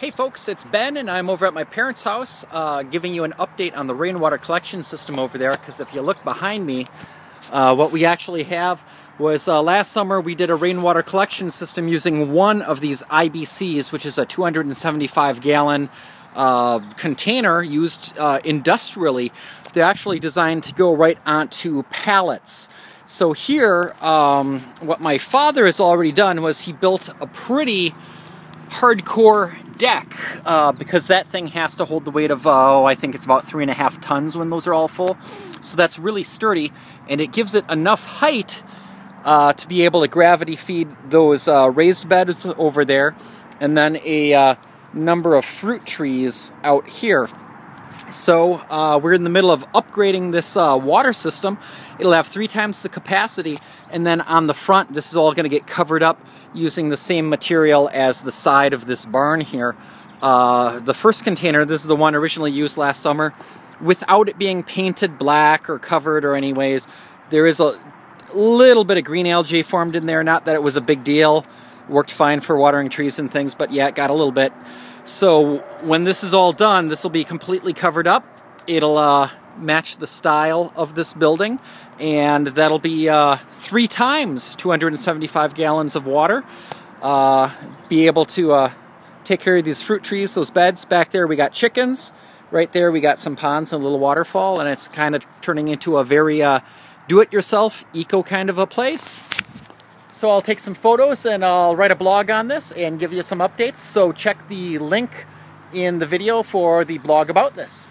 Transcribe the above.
Hey folks, it's Ben and I'm over at my parents' house uh, giving you an update on the rainwater collection system over there because if you look behind me, uh, what we actually have was uh, last summer we did a rainwater collection system using one of these IBCs, which is a 275 gallon uh, container used uh, industrially. They're actually designed to go right onto pallets. So here, um, what my father has already done was he built a pretty hardcore deck uh, because that thing has to hold the weight of, oh, I think it's about three and a half tons when those are all full. So that's really sturdy and it gives it enough height uh, to be able to gravity feed those uh, raised beds over there and then a uh, number of fruit trees out here. So uh, we're in the middle of upgrading this water system. It'll have three times the capacity and then on the front this is all going to get covered up using the same material as the side of this barn here. Uh, the first container, this is the one originally used last summer, without it being painted black or covered or anyways, there is a little bit of green algae formed in there. Not that it was a big deal. Worked fine for watering trees and things, but yeah, it got a little bit. So when this is all done, this will be completely covered up. It'll uh, match the style of this building, and that'll be uh, three times 275 gallons of water. Uh, be able to uh, take care of these fruit trees, those beds. Back there we got chickens. Right there we got some ponds and a little waterfall, and it's kind of turning into a very uh, do-it-yourself, eco kind of a place. So I'll take some photos and I'll write a blog on this and give you some updates. So check the link in the video for the blog about this.